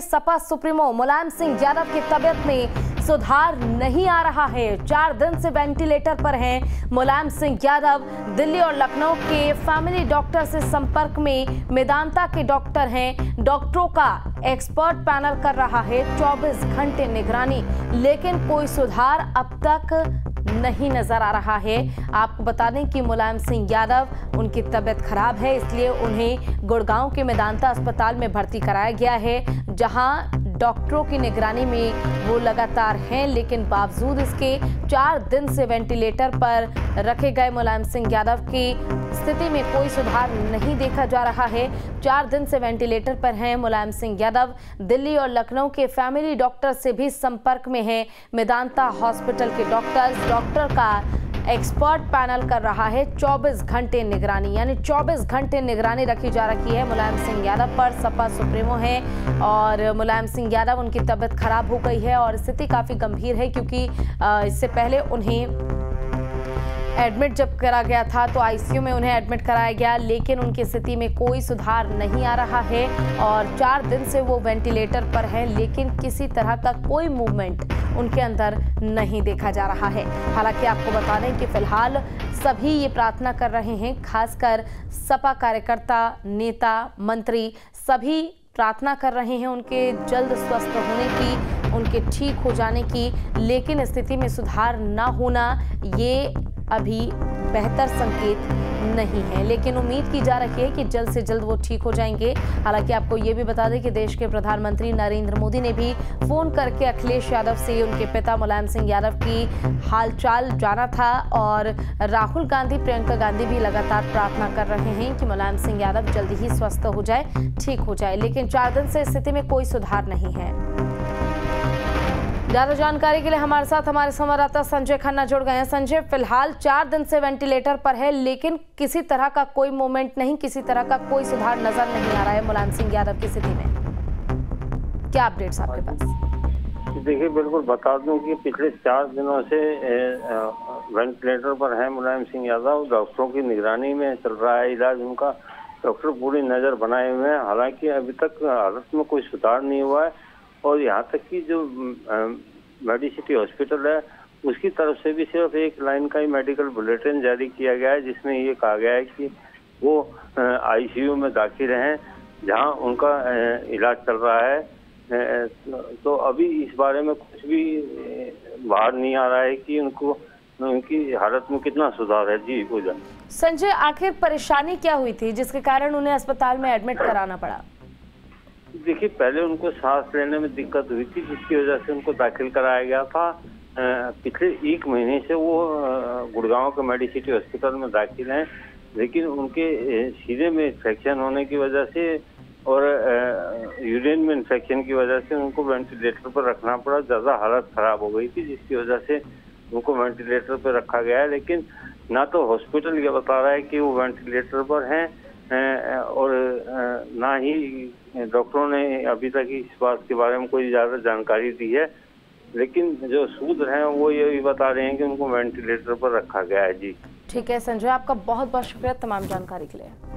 Sapa supremo Mulayam Singh Yadav की तबियत में सुधार नहीं आ रहा है। चार दिन से वेंटिलेटर पर हैं। मुलायम सिंह यादव दिल्ली और लखनऊ के फैमिली डॉक्टर से संपर्क में मेदांता के डॉक्टर हैं। डॉक्टरों का एक्सपर्ट पैनल कर रहा है। 24 घंटे निगरानी, लेकिन कोई सुधार अब तक नहीं नज़र आ रहा है। आपको बता दें कि मुलायम सिंह यादव, उनकी तबीयत खराब है, इसलिए उन्हें गुड़गांव के मैदानता अस्पताल में भर्ती कराया गया है, जहाँ डॉक्टरों की निगरानी में वो लगातार हैं, लेकिन बावजूद इसके चार दिन से वेंटिलेटर पर रखे गए मुलायम सिंह यादव की स्थिति में कोई सुधार नहीं देखा जा रहा है। चार दिन से वेंटिलेटर पर हैं मुलायम सिंह यादव। दिल्ली और लखनऊ के फैमिली डॉक्टर से भी संपर्क में हैं। मेदांता हॉस्पिटल के डॉक्टर्स, डॉक्टर का एक्सपर्ट पैनल कर रहा है 24 घंटे निगरानी, यानी 24 घंटे निगरानी रखी जा रखी है मुलायम सिंह यादव पर। सपा सुप्रीमो है और मुलायम सिंह यादव, उनकी तबीयत खराब हो गई है और स्थिति काफ़ी गंभीर है क्योंकि इससे पहले उन्हें एडमिट जब करा गया था तो आईसीयू में उन्हें एडमिट कराया गया, लेकिन उनकी स्थिति में कोई सुधार नहीं आ रहा है और चार दिन से वो वेंटिलेटर पर हैं, लेकिन किसी तरह का कोई मूवमेंट उनके अंदर नहीं देखा जा रहा है। हालाँकि आपको बता दें कि फ़िलहाल सभी ये प्रार्थना कर रहे हैं, खासकर सपा कार्यकर्ता, नेता, मंत्री, सभी प्रार्थना कर रहे हैं उनके जल्द स्वस्थ होने की, उनके ठीक हो जाने की, लेकिन स्थिति में सुधार ना होना ये अभी बेहतर संकेत नहीं है। लेकिन उम्मीद की जा रही है कि जल्द से जल्द वो ठीक हो जाएँगे। हालाँकि आपको ये भी बता दें कि देश के प्रधानमंत्री नरेंद्र मोदी ने भी फ़ोन करके अखिलेश यादव से उनके पिता मुलायम सिंह यादव की हालचाल जाना था और राहुल गांधी, प्रियंका गांधी भी लगातार प्रार्थना कर रहे हैं कि मुलायम सिंह यादव जल्दी ही स्वस्थ हो जाए, ठीक हो जाए। लेकिन चार दिन से स्थिति में कोई सुधार नहीं है। ज़्यादा जानकारी के लिए हमारे साथ हमारे संवाददाता संजय खन्ना जुड़ गए हैं। संजय, फ़िलहाल चार दिन से वेंटिलेटर पर है, लेकिन किसी तरह का कोई मूवमेंट नहीं, किसी तरह का कोई सुधार नज़र नहीं आ रहा है मुलायम सिंह यादव की स्थिति में। क्या अपडेट्स आपके पास? देखिए, बिल्कुल बता दूँ कि पिछले चार दिनों से वेंटिलेटर पर है मुलायम सिंह यादव। डॉक्टरों की निगरानी में चल रहा है इलाज उनका। डॉक्टर पूरी नज़र बनाए हुए हैं। हालाँकि अभी तक हालत में कोई सुधार नहीं हुआ है। और यहाँ तक कि जो मेडिसिटी हॉस्पिटल है। उसकी तरफ़ से भी सिर्फ़ एक लाइन का ही मेडिकल बुलेटिन जारी किया गया है, जिसमें ये कहा गया है कि वो आईसीयू में दाखिल हैं, जहाँ उनका इलाज चल रहा है। तो अभी इस बारे में कुछ भी बाहर नहीं आ रहा है कि उनको, उनकी हालत में कितना सुधार है। जी, पूजा। संजय, आखिर परेशानी क्या हुई थी, जिसके कारण उन्हें अस्पताल में एडमिट कराना पड़ा? देखिए, पहले उनको सांस लेने में दिक्कत हुई थी, जिसकी वजह से उनको दाखिल कराया गया था। पिछले एक महीने से वो गुड़गांव के मेडिसिटी हॉस्पिटल में दाखिल हैं, लेकिन उनके सीने में इन्फेक्शन होने की वजह से और यूरिन में इन्फेक्शन की वजह से उनको वेंटिलेटर पर रखना पड़ा। ज़्यादा हालत ख़राब हो गई थी, जिसकी वजह से उनको वेंटिलेटर पर रखा गया है। लेकिन ना तो हॉस्पिटल ये बता रहा है कि वो वेंटिलेटर पर हैं और ना ही डॉक्टरों ने अभी तक इस बात के बारे में कोई ज़्यादा जानकारी दी है, लेकिन जो सूत्र हैं वो ये भी बता रहे हैं कि उनको वेंटिलेटर पर रखा गया है, जी। ठीक है, संजय, आपका बहुत बहुत शुक्रिया तमाम जानकारी के लिए।